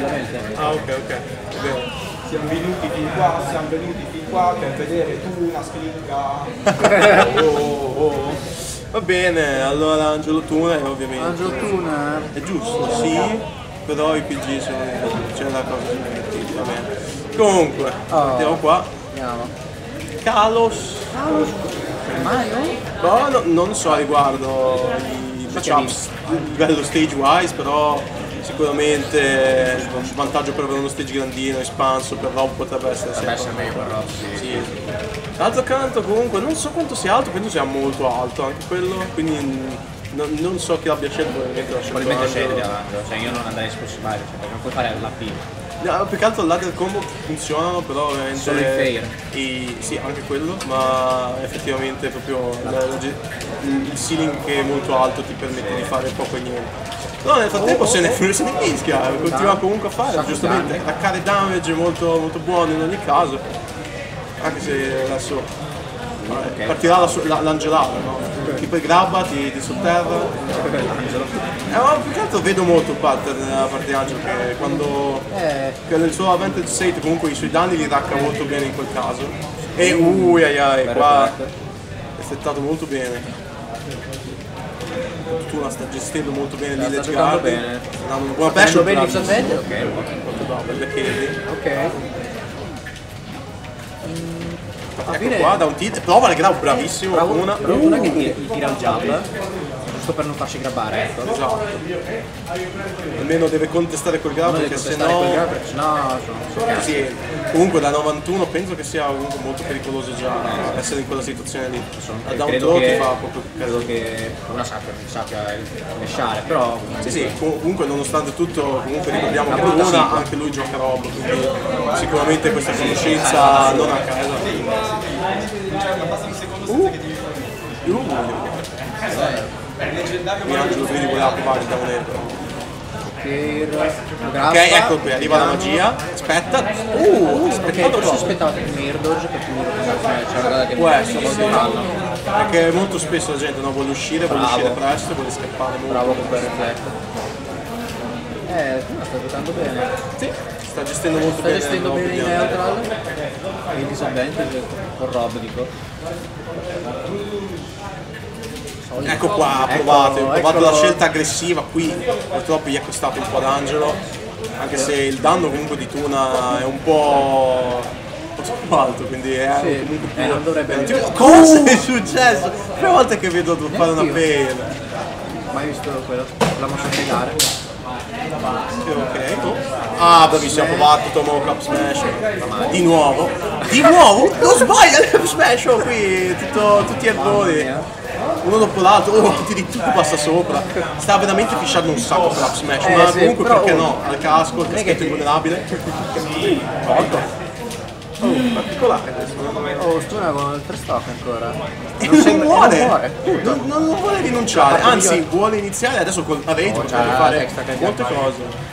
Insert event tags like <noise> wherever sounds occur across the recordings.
tranquillamente. Ah, ok, ok. Siamo venuti fin qua, siamo venuti fin qua per vedere tu una sclicca. <laughs> Oh, oh. Va bene, allora Angelo Tuna è ovviamente. Angelo Tuna. È giusto, sì, però i PG sono. c'è una cosa divertita, va bene. Comunque, Oh. andiamo qua. Andiamo. Kalos. Mario? No, no, non so riguardo i matchups a livello stage wise, però sicuramente un vantaggio per avere uno stage grandino, espanso, per Rob potrebbe essere Deve sempre. meglio per Rob, sì. Sì. D'altro canto comunque non so quanto sia alto, penso sia molto alto anche quello, quindi non, non so chi l'abbia scelto, probabilmente l'ha scelto Probabilmente Angelo. scegli Angelo, cioè io non andrei Sponsor Mario, cioè, perché non puoi fare la P. No, più che altro ladder combo funzionano, però ovviamente... Solo i fair. i- sì, anche quello, ma effettivamente proprio la- la il ceiling che è molto alto ti permette di fare poco e niente. No, nel frattempo se ne, se ne fischia, continua comunque a fare, giustamente, attaccare damage molto, molto buono in ogni caso, anche se adesso vabbè, partirà la su- la- l'angelata, no? Ti poi grabba, ti, ti sotterra. Eh, ma più che altro vedo molto il pattern nella parte di Angelo che quando Eh, che nel suo advantage state comunque i suoi danni li racca molto bene in quel caso. E ui ai ai, qua è settato molto bene. Fortuna sta gestendo molto bene l'Illage giocando Garden. bene. Una passion bene il disadvantage? Ok, Molto il backhanding. ok. Ecco bene. qua da un tit, prova le grab, bravissimo. Bravo, una. bravo Tuna che tira, tira il jab, giusto per non farci grabbare, ecco. Esatto. Almeno deve contestare quel grab perché se no. grab perché sono cazzi. Sì, comunque da 91 penso che sia comunque molto pericoloso già essere in quella situazione lì. Da down credo throw che, ti fa proprio credo che una sappia, sappia lasciare, però Sì, sì, comunque nonostante tutto, comunque ricordiamo che Luna anche lui gioca roba, quindi sicuramente questa conoscenza non a caso. Uh, uh, mi Angelo quindi voleva provare il downhill. per Ok, ecco qui, arriva la magia. Aspetta. Uh, aspettato troppo. aspettavo che mi airdodge per finire cioè, che Può essere, fanno. Perché molto spesso la gente non vuole uscire, vuole uscire presto, vuole scappare molto. Bravo con quel rifletto. Eh, tu sta giocando bene. Sì, sta gestendo molto Sta bene. gestendo il bene i Rob, neutral. Il disadvantage con Rob, dico. Solito. Ecco qua, ha Ecco, eccolo. la scelta aggressiva qui, purtroppo gli è costato un po' d'angelo, anche se il danno comunque di Tuna è un po', un po' troppo alto, quindi è Sì, comunque più... eh, non dovrebbe tipo- Cosa è successo? Prima volta che vedo fare una fail. Mai visto quello? La mossa piegare. Ok, oh. Ah, bravissimo, ha provato Tomahawk Up Smash. Di nuovo. Di nuovo? Non sbaglia il Smash oh, qui, tutto, tutti errori. Uno dopo l'altro, oh, addirittura passa sopra. Sta veramente fisciando un sacco per Smash, Eh, ma sì, comunque però, perché oh, no? Al casco, che caschetto invulnerabile. Tolto. Oh, particolare adesso. Oh, Stuna con il 3 stock ancora. E non, non muore. non, non- non vuole rinunciare, anzi vuole iniziare adesso con la rage Oh, potrebbe fare che molte cose.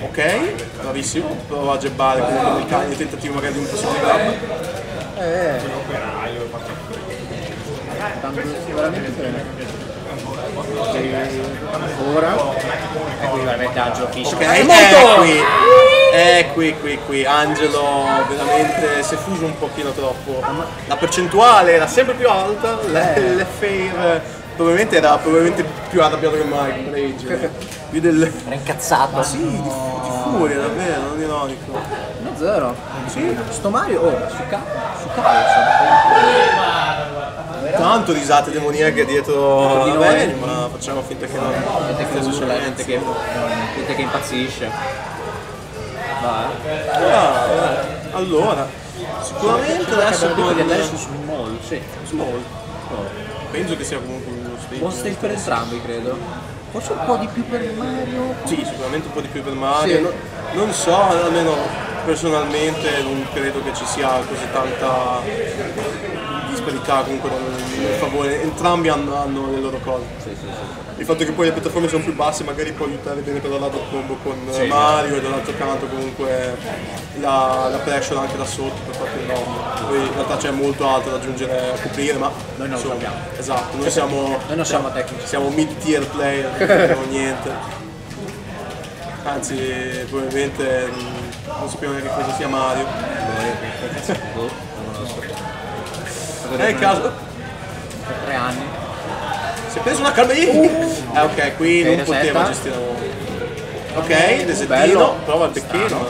Ok, bravissimo, prova a gebbare con il cane tentativo magari di un possibile grab. Eh. Tanto veramente bene. Ok, Ora. E qui veramente Angelo Fish. Ok, È qui, è qui, qui, qui, Angelo veramente si è fuso un pochino troppo. La percentuale era sempre più alta, le, Eh. probabilmente era probabilmente più arrabbiato che mai. <laughs> Più del... Era incazzato. Sì, di, di furia, davvero, non ironico. 1-0. Sì. Sto Mario, oh, su ca- su cavolo. Tanto risate demoniache dietro Di noi. ma facciamo finta che non sia successo gente che, gente che impazzisce. Vai. Ah, allora, sicuramente adesso con di andare su Small, sì. Small. Penso che sia comunque uno stage. stage per entrambi, credo. Forse un po' di più per Mario. Sì, sicuramente un po' di più per Mario. Sì. Non, non so, almeno personalmente non credo che ci sia così tanta perità comunque danno un favore, entrambi hanno, hanno le loro cose. Il fatto che poi le piattaforme sono più basse magari può aiutare bene per dal lato combo con eh, Mario e dall'altro canto comunque la, la pressure anche da sotto per farti il round. Poi in realtà c'è molto altro da aggiungere a coprire, ma Noi non insomma, sappiamo. Esatto, noi siamo, Noi non siamo tecnici. siamo mid tier player, non sappiamo niente. Anzi, probabilmente mh, non sappiamo neanche cosa sia Mario. È il caso. Per tre anni. Si è preso una calma Eh ok, qui non resetta. poteva gestire. Ok, resettino, bello. prova il becchino.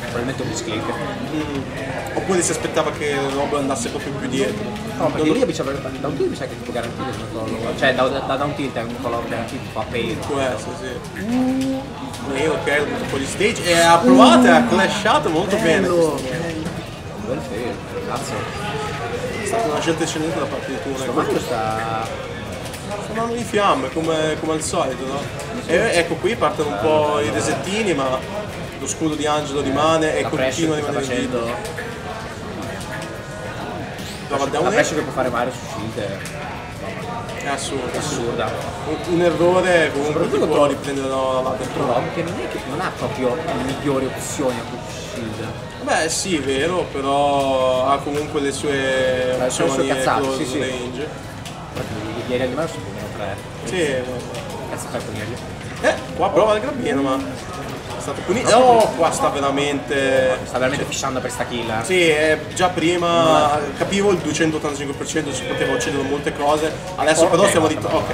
Probabilmente un misclick. Oppure si aspettava che Rob andasse proprio più dietro. No, perché Non lì che da un tilt mi sa che tipo garantire il collo. Cioè da, da, da un tilt è un color garantito, fa pay. Può essere, sì. E ok, ho butto un po' di stage e ha provato e ha clashato molto bene. Un bel fail, cazzo. È stata una scelta eccellente da parte di Tuna. Sto sta... Sta andando di fiamme come, come al solito, no? E ecco qui partono un po' i resettini, ma lo scudo di Angelo rimane e La continua a rimanere in vita. La down air. pressure che può fare Mario su shield è È assurdo. assurda. Un, un errore comunque ti può la, la Però Rob che non è che non ha proprio le migliori opzioni a shield. Beh sì, vero, però ha comunque le sue sue opzioni e close sì, sì. range. Infatti ieri Mario sono meno 3. Sì, Cazzo fai con ieri? eh, qua prova il grabbino, ma è stato punito. Oh, qua sta veramente... Sta veramente fissando per sta kill. eh. Sì, eh, già prima capivo il 285%, si poteva uccidere molte cose, adesso però stiamo di... Ok.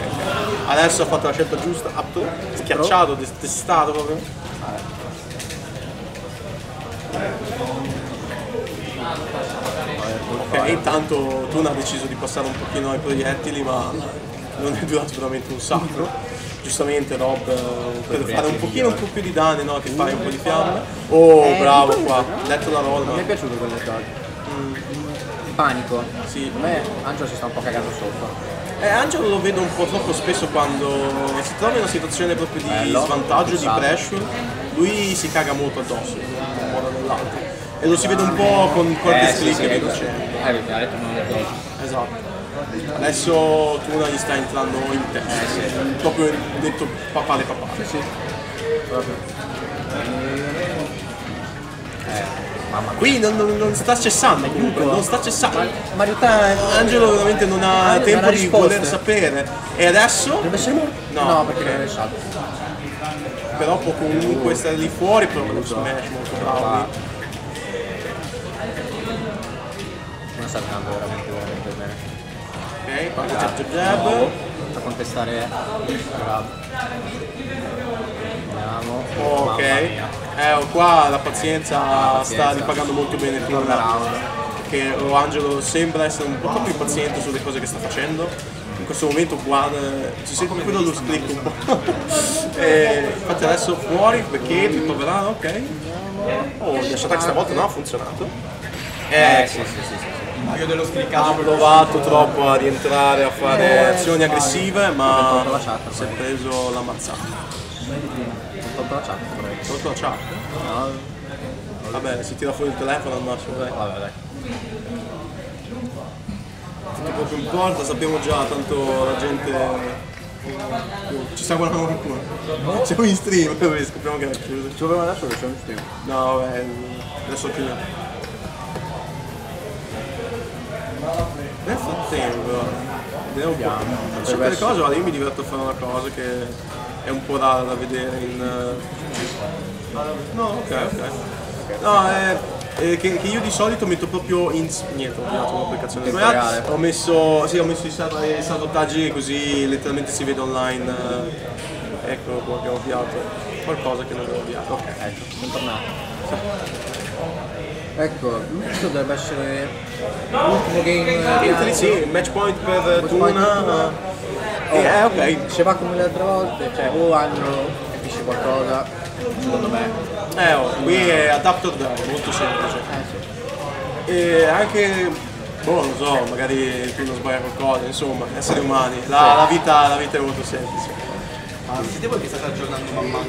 Adesso ha fatto la scelta giusta, ha pro- schiacciato, testato proprio. Ok, intanto Tuna ha deciso di passare un pochino ai proiettili, ma non è durato veramente un sacco. Giustamente Rob eh, per fare un pochino un po' più di danni, no? Ti fai un po' di fiamme. Oh, Eh, bravo qua, letto la roll, mi è piaciuto quel dog. Panico. sì. A me Angelo si sta un po' cagando sotto. Eh, Angelo lo vedo un po' troppo spesso quando si trova in una situazione proprio di Bello, svantaggio, di pressure, lui si caga molto addosso, in un modo o nell'altro. E lo si vede un po' con qualche sì, click sì, che detto- facendo. Eh, avete detto non è. Esatto. Adesso Tuna gli sta entrando in testa, proprio detto papale papale. Sì. Proprio. Eh, mamma. Qui non, non- non sta cessando comunque, non sta cessando. Mario Tan Angelo veramente non ha Ah, non tempo ha di voler sapere. E adesso? Dovrebbe essere morto? No. No, perché non è salto. Però può comunque stare lì fuori, però con lo smash molto bravo. lì. Non sta veramente, veramente bene. Ok, parte jab jab jab. A contestare grab. Andiamo. Ok. Eh, oh, qua la pazienza, pazienza. sta ripagando molto bene Torna Tuna. round. Perché oh, Angelo sembra essere un po' troppo impaziente sulle cose che sta facendo. In questo momento guarda, si sente proprio dallo click un po'. <laughs> e, infatti adesso fuori, perché ti proverà, ok. Oh, il dash attack stavolta non ha funzionato. Eh, Eh, sì, sì, sì, sì. Io dello ha scliccaggio provato troppo a rientrare a fare azioni aggressive, ma si è preso la mazzata. Tolto la chat. Tolto la chat. No, Vabbè, si tira fuori il telefono al massimo, dai. vabbè, dai. Tutto poco importa, sappiamo già, tanto la gente. Ci sta guardando qualcuno. Siamo in stream, <laughs> scopriamo che è chiuso. Ci proviamo adesso che c'è un stream. No, vabbè, adesso chiudiamo. Nel frattempo, vediamo un po'. Certe le cose, guarda, io mi diverto a fare una cosa che è un po' rara da vedere in. eh, No, ok, ok. No, è. è che, che io di solito metto proprio in. Niente, ho avviato un'applicazione sbagliata. Ho messo. Sì, ho messo i sal- i salvaggi così letteralmente si vede online. eh, Ecco qua che ho avviato. Qualcosa che non avevo avviato. Ok. Ecco, sono tornato. Ecco, questo dovrebbe essere l'ultimo game Italy sì, match point per point Tuna. Tuna. Eh, eh, ok. Se va come le altre volte, cioè o Angelo capisce qualcosa, secondo me. Eh, oh, qui è adapter drive, molto semplice. Eh sì. E anche, boh, non so, magari qui non sbaglia qualcosa, insomma, esseri umani. La, la vita, la vita è molto semplice. Siete voi che state aggiornando man mano?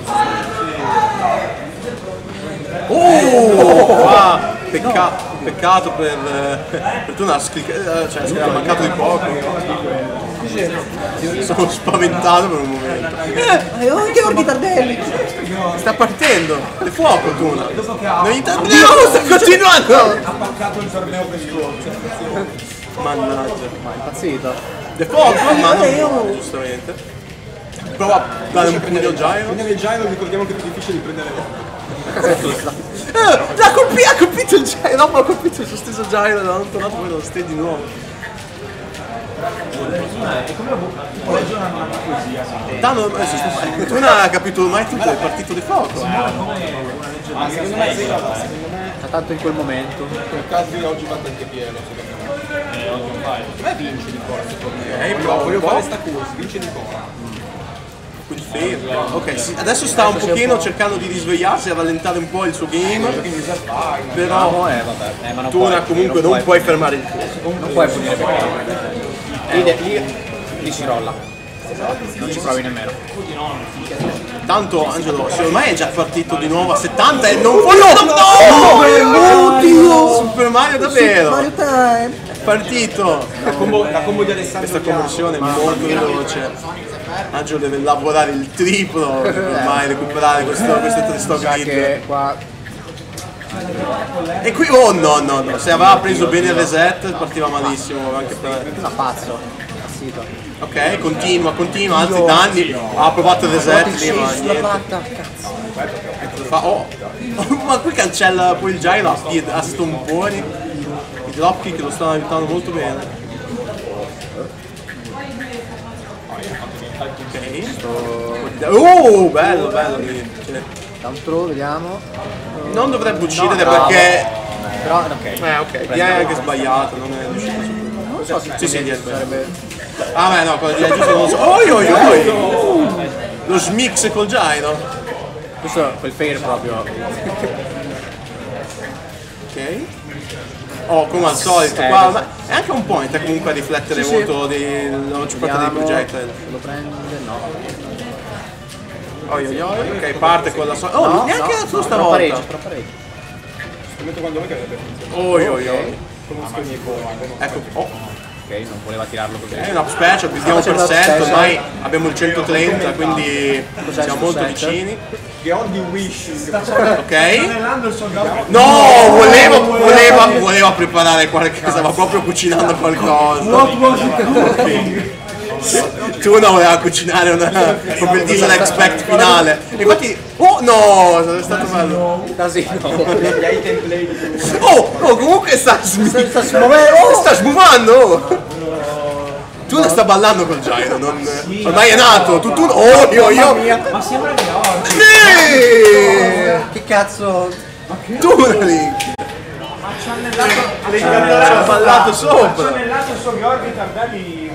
Oh! Qua, peccato. peccato per, eh, per tu, una sclicca- eh, cioè era mancato di poco. Sono spaventato per un momento. Eh, oh, che orchi tardelli! Sta partendo! Di fuoco Tuna! Non gli tar- no, sta continuando! Ha paccato il torneo pescoso. Mannaggia. Ma è impazzito. De fuoco, ma non giustamente. Prova a dare un pugno gyro. Quindi nel gyro ricordiamo che è più difficile di prendere Eh, l'ha colpito, ha colpito il gyro, no, ma ha colpito il suo stesso gyro, l'ha tornato poi lo ste di nuovo. Danno, adesso sto- tu non hai capito mai tutto, è partito di fuoco. Ma secondo me sì, secondo tanto in quel momento. nel caso di oggi va anche pieno, secondo me. Secondo me vince di cuore, secondo me. Prova voglio fare sta corsa, vince di cuore. Quindi fermo. Ok, sì, adesso sta un pochino cercando di risvegliarsi, a rallentare un po' il suo game, però eh, vabbè. Eh, Tuna puoi, comunque non puoi fermare il corso. Non puoi punire perché. Lì, de- lì, lì si rolla. Non ci provi nemmeno. Tanto Angelo, se ormai è già partito di nuovo a 70 e non può... No! no! Oddio! Super Mario davvero! È partito! La combo, la combo di Alessandro Questa conversione è molto veloce. Angelo deve lavorare il triplo per ormai recuperare questo, questo tristo Sa grid. qua E qui, oh no, no, no, se aveva preso bene il reset partiva malissimo anche per... una pazzo. Ok, continua, continua, altri danni. Ha provato il reset, lì, ma niente. Fa, oh. <laughs> ma qui cancella poi il gyro a stomponi. I dropkick lo stanno aiutando molto bene. Ok. Oh, bello, bello. lì. Contro, vediamo. Non dovrebbe uccidere perché. Però, ok. Eh, ok, di anche sbagliato, non è riuscito su. Non so se Sì, sì, sì, sarebbe. Ah, beh, no, quello di giusto non lo so. Oi, oi, oi. Lo smix col gyro. Questo quel fair proprio. Oh, come al solito, Eh, qua ma è anche un point eh, comunque a riflettere Sì, sì. molto della giocata dei projectile. Lo prende? No. Oi, oi, oi. Ok, parte con la sua. Oh, no, neanche no, la sua no, stavolta. pareggio, però pareggio. Scommetto quando vuoi che avrebbe funzionato. Oi, oi, oi. Conosco i miei comandi. Ecco, oh. Ok, non voleva tirarlo così. È una special, buildiamo per facendo 7, special. ormai abbiamo il 130, quindi siamo molto vicini. Beyond the wishing. <laughs> Ok? No, voleva, voleva, voleva preparare qualcosa, stava proprio cucinando qualcosa. Tu non voleva cucinare una, proprio il diesel expect finale. Infatti, oh no, è stato bello. Casino. Oh, oh comunque sta, sm- Sta smuovendo. oh, sta smuvando. Tu la sta ballando col gyro, non, ormai è nato. Tu, tu, oh, io, io. Ma sembra che oggi. Sì! Che cazzo? Tu una link. Ci ha ballato sopra. Ci ha annellato il suo Gheorghi Tardelli